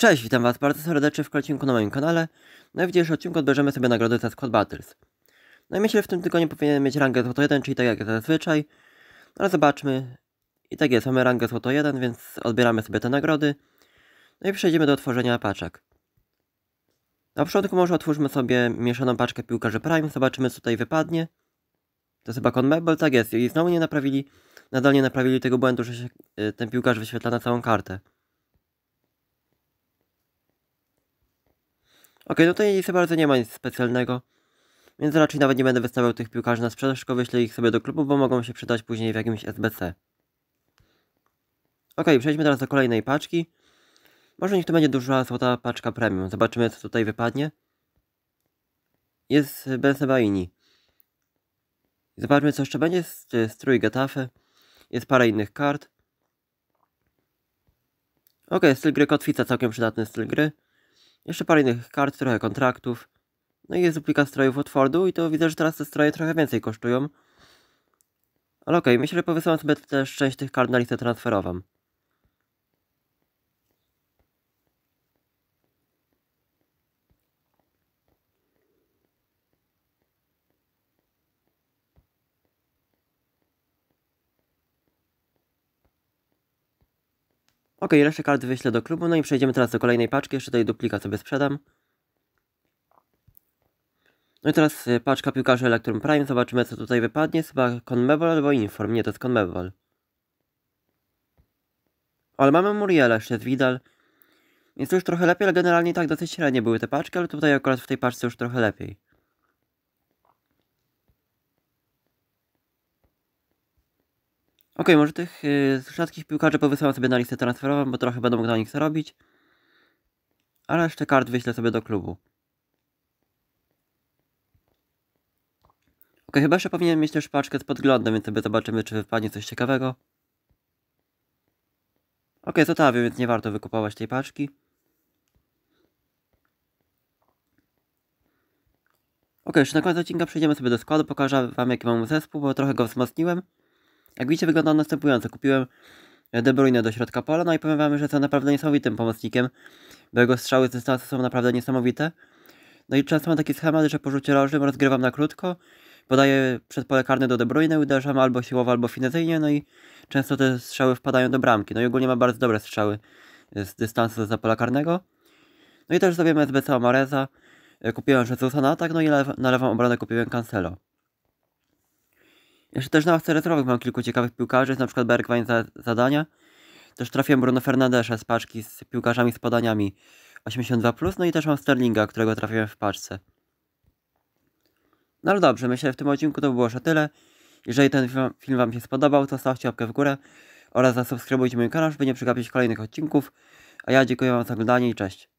Cześć, witam was bardzo serdecznie w kolejnym na moim kanale. No i w dzisiejszym odcinku odbierzemy sobie nagrody za Squad Battles. No i myślę, że w tym tygodniu powinien mieć rangę złoto 1, czyli tak jak zazwyczaj. No ale zobaczmy. I tak jest, mamy rangę złoto 1, więc odbieramy sobie te nagrody. No i przejdziemy do otworzenia paczek. Na początku może otwórzmy sobie mieszaną paczkę piłkarzy Prime, zobaczymy co tutaj wypadnie. To chyba Conmebol, tak jest. I znowu nie naprawili, nadal nie naprawili tego błędu, że się y, ten piłkarz wyświetla na całą kartę. Ok, no tutaj bardzo nie ma nic specjalnego. Więc raczej nawet nie będę wystawiał tych piłkarzy na sprzedaż, tylko wyślę ich sobie do klubu, bo mogą się przydać później w jakimś SBC. Ok, przejdźmy teraz do kolejnej paczki. Może niech to będzie duża złota paczka premium. Zobaczymy co tutaj wypadnie. Jest Bensebaini. Zobaczmy co jeszcze będzie. Strój Getafe. Jest parę innych kart. Ok, styl gry Kotwica, całkiem przydatny styl gry. Jeszcze parę innych kart, trochę kontraktów. No i jest duplika strojów od Fordu i to widzę, że teraz te stroje trochę więcej kosztują. Ale okej, okay, myślę, że powysyłam sobie też część tych kart na listę transferową. Ok, resztę kart wyślę do klubu, no i przejdziemy teraz do kolejnej paczki, jeszcze tutaj duplika sobie sprzedam. No i teraz y, paczka piłkarzy Electrum Prime, zobaczymy co tutaj wypadnie, chyba Conmebol albo Inform, nie to jest Conmebol. Ale mamy Muriela, jeszcze jest Vidal. Więc to już trochę lepiej, ale generalnie tak dosyć średnie były te paczki, ale tutaj akurat w tej paczce już trochę lepiej. Ok, może tych yy, rzadkich piłkarzy powysyłam sobie na listę transferową, bo trochę mógł na nich zarobić. Ale jeszcze kart wyślę sobie do klubu. Ok, chyba jeszcze powinien mieć też paczkę z podglądem, więc sobie zobaczymy, czy wypadnie coś ciekawego. Ok, zostawię, więc nie warto wykupować tej paczki. Ok, jeszcze na koniec odcinka przejdziemy sobie do składu, pokażę wam jaki mam zespół, bo trochę go wzmocniłem. Jak widzicie wygląda on następująco. Kupiłem De Bruyne do środka pola, no i powiem wam, że to naprawdę niesamowitym pomocnikiem, bo jego strzały z dystansu są naprawdę niesamowite. No i często mam taki schemat, że po rzucie rożnym rozgrywam na krótko, podaję przed pole karne do De Bruyne, uderzam albo siłowo, albo finezyjnie, no i często te strzały wpadają do bramki. No i ogólnie ma bardzo dobre strzały z dystansu za pola karnego. No i też sobie SBC Mareza, kupiłem Jezusa na atak, no i na lewą obronę kupiłem Cancelo. Jeszcze też na ławce retrowych mam kilku ciekawych piłkarzy, na przykład Bergwijn za zadania. Też trafiłem Bruno Fernandesza z paczki z piłkarzami z podaniami 82+, no i też mam Sterlinga, którego trafiłem w paczce. No ale dobrze, myślę, że w tym odcinku to by było już tyle. Jeżeli ten film Wam się spodobał, to stawcie łapkę w górę oraz zasubskrybujcie mój kanał, żeby nie przegapić kolejnych odcinków. A ja dziękuję Wam za oglądanie i cześć.